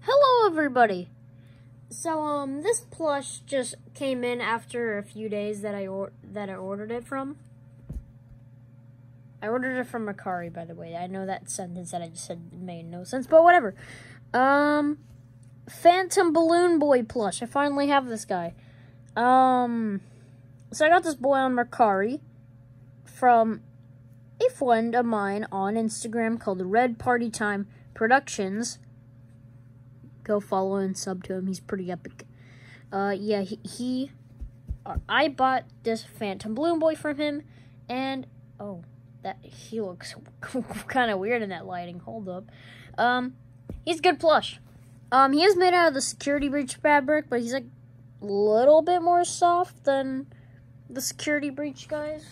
Hello, everybody. So, um, this plush just came in after a few days that I or that I ordered it from. I ordered it from Mercari, by the way. I know that sentence that I just said made no sense, but whatever. Um, Phantom Balloon Boy plush. I finally have this guy. Um, so I got this boy on Mercari from a friend of mine on Instagram called Red Party Time Productions. Go follow and sub to him. He's pretty epic. Uh, yeah, he, he uh, I bought this Phantom Balloon Boy from him, and oh, that he looks kind of weird in that lighting. Hold up. Um, he's good plush. Um, he is made out of the security breach fabric, but he's like a little bit more soft than the security breach guys.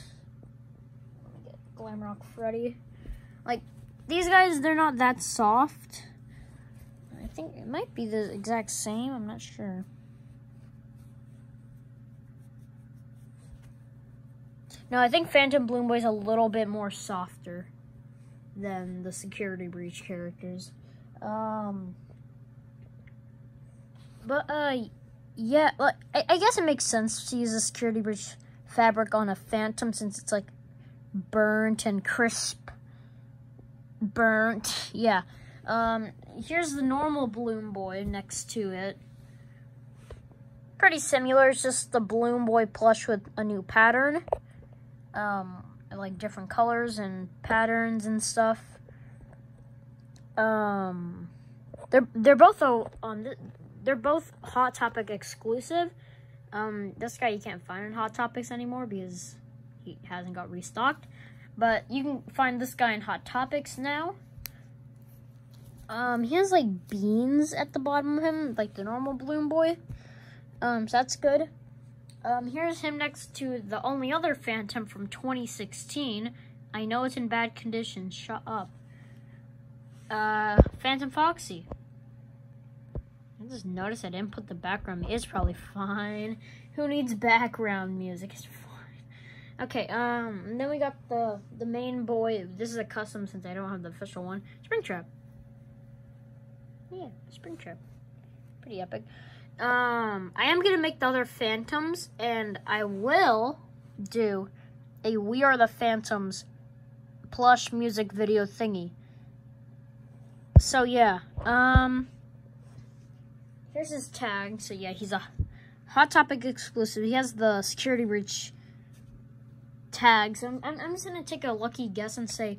Glamrock Freddy. Like, these guys, they're not that soft. I think it might be the exact same. I'm not sure. No, I think Phantom Balloon Boy's a little bit more softer than the security breach characters. Um, but, uh, yeah, like, I, I guess it makes sense to use a security breach fabric on a Phantom since it's, like, burnt and crisp. Burnt, yeah. Um, here's the normal Balloon Boy next to it. Pretty similar, it's just the Balloon Boy plush with a new pattern um, like different colors and patterns and stuff. Um, they're they're both um they're both Hot Topic exclusive. Um, this guy you can't find in Hot Topics anymore because he hasn't got restocked. But you can find this guy in Hot Topics now. Um, he has like beans at the bottom of him, like the normal Balloon Boy. Um, so that's good. Um, here's him next to the only other Phantom from 2016. I know it's in bad condition. Shut up. Uh, Phantom Foxy. I just noticed I didn't put the background. It's probably fine. Who needs background music? It's fine. Okay, um, then we got the the main boy. This is a custom since I don't have the official one. Springtrap. Yeah, Springtrap. Pretty epic. Um, I am gonna make the other Phantoms, and I will do a We Are the Phantoms plush music video thingy. So yeah, um, here's his tag. So yeah, he's a Hot Topic exclusive. He has the security breach tag. So I'm, I'm, I'm just gonna take a lucky guess and say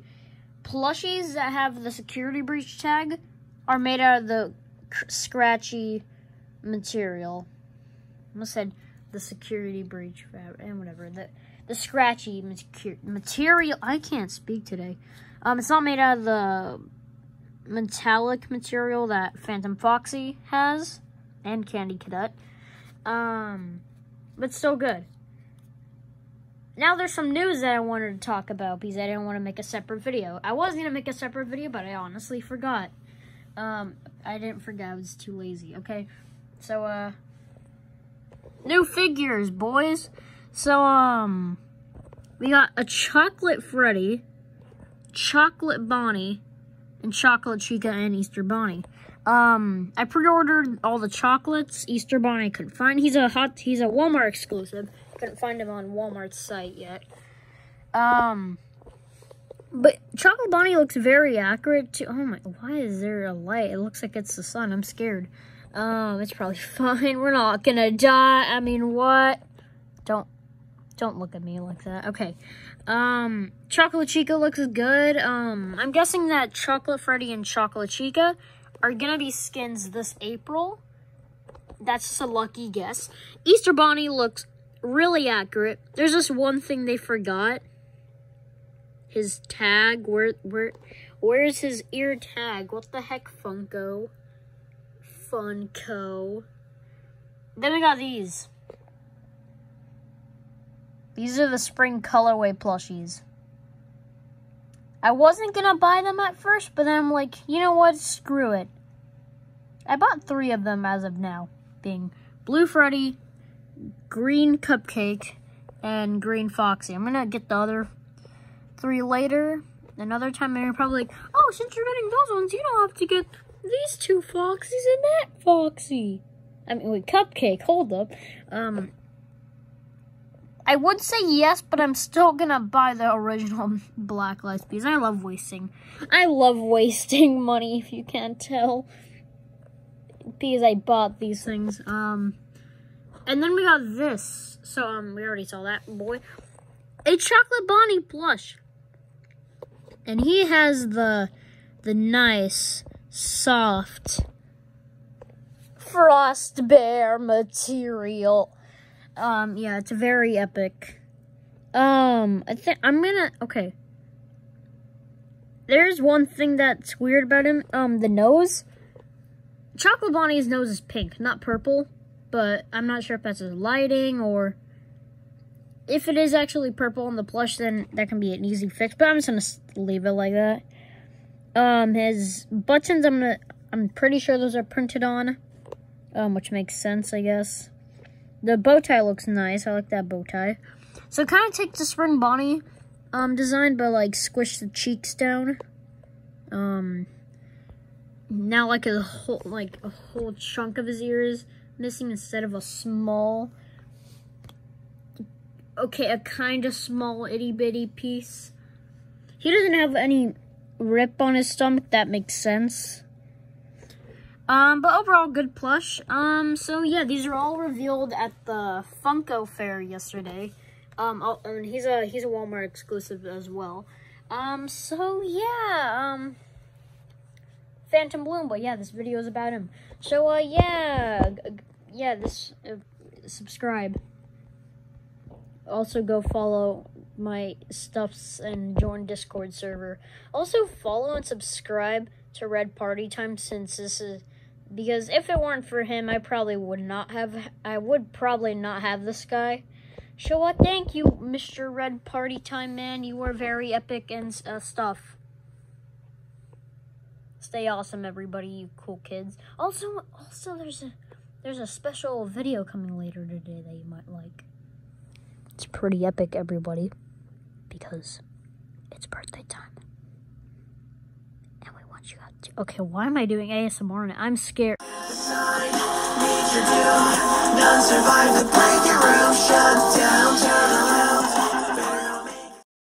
plushies that have the security breach tag are made out of the scratchy material. I almost said the security breach fabric and whatever. The the scratchy material. I can't speak today. Um, it's not made out of the metallic material that Phantom Foxy has and Candy Cadet. Um, but still good. Now there's some news that I wanted to talk about because I didn't want to make a separate video. I was going to make a separate video, but I honestly forgot. Um, I didn't forget. I was too lazy, okay? So, uh, new figures, boys. So, um, we got a Chocolate Freddy, Chocolate Bonnie, and Chocolate Chica and Easter Bonnie. Um, I pre-ordered all the chocolates. Easter I couldn't find. He's a hot. He's a Walmart exclusive. Couldn't find him on Walmart's site yet. Um, but Chocolate Bonnie looks very accurate too. Oh my! Why is there a light? It looks like it's the sun. I'm scared. Um, it's probably fine. We're not gonna die. I mean, what? Don't, don't look at me like that. Okay. Um, Chocolate Chica looks good. Um, I'm guessing that Chocolate Freddy and Chocolate Chica are gonna be skins this April. That's just a lucky guess. Easter Bonnie looks really accurate. There's just one thing they forgot. His tag. Where, where, where's his ear tag? What the heck, Funko? Funko. Then we got these. These are the spring colorway plushies. I wasn't gonna buy them at first, but then I'm like, you know what? Screw it. I bought three of them as of now, being Blue Freddy, Green Cupcake, and Green Foxy. I'm gonna get the other three later. Another time, and you're probably like, oh, since you're getting those ones, you don't have to get these two Foxies and that Foxy. I mean, wait, Cupcake, hold up. Um, I would say yes, but I'm still gonna buy the original Black Lights because I love wasting. I love wasting money, if you can't tell. Because I bought these things. Um, and then we got this. So, um, we already saw that boy. A Chocolate Bonnie plush. And he has the, the nice, soft, frost bear material. Um, yeah, it's very epic. Um, I think I'm gonna okay. There's one thing that's weird about him. Um, the nose. Chocolate Bonnie's nose is pink, not purple. But I'm not sure if that's his lighting or if it is actually purple on the plush, then that can be an easy fix. But I'm just gonna leave it like that. Um, his buttons, I'm gonna, I'm pretty sure those are printed on, um, which makes sense, I guess. The bow tie looks nice. I like that bow tie. So kind of take the Spring Bonnie um, design, but like squish the cheeks down. Um, now like a whole like a whole chunk of his ears missing instead of a small. Okay, a kind of small itty bitty piece. He doesn't have any rip on his stomach. That makes sense. Um, but overall, good plush. Um, so yeah, these are all revealed at the Funko Fair yesterday. Um, oh, and he's a he's a Walmart exclusive as well. Um, so yeah, um, Phantom Balloon. But yeah, this video is about him. So uh, yeah, yeah, this uh, subscribe. Also, go follow my stuffs and join Discord server. Also, follow and subscribe to Red Party Time since this is because if it weren't for him, I probably would not have. I would probably not have this guy. So, uh, thank you, Mr. Red Party Time Man. You were very epic and uh, stuff. Stay awesome, everybody, you cool kids. Also, also, there's a there's a special video coming later today that you might like. It's pretty epic, everybody, because it's birthday time. Okay, why am I doing ASMR? I'm scared. None